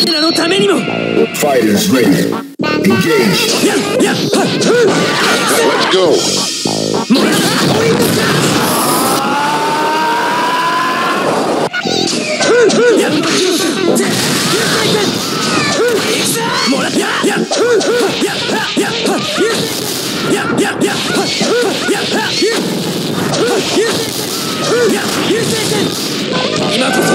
彼らのためにも Fighters ready. Engage. Let's go. 今こそ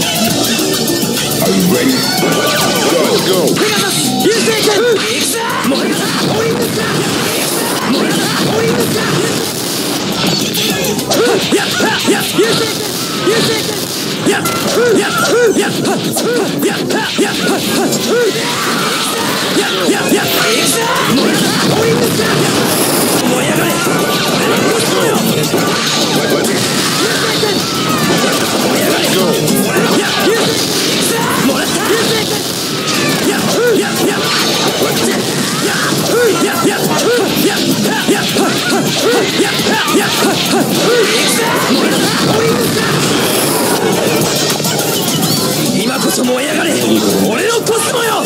Yeah! 所燃え上がれ俺のコスモよ。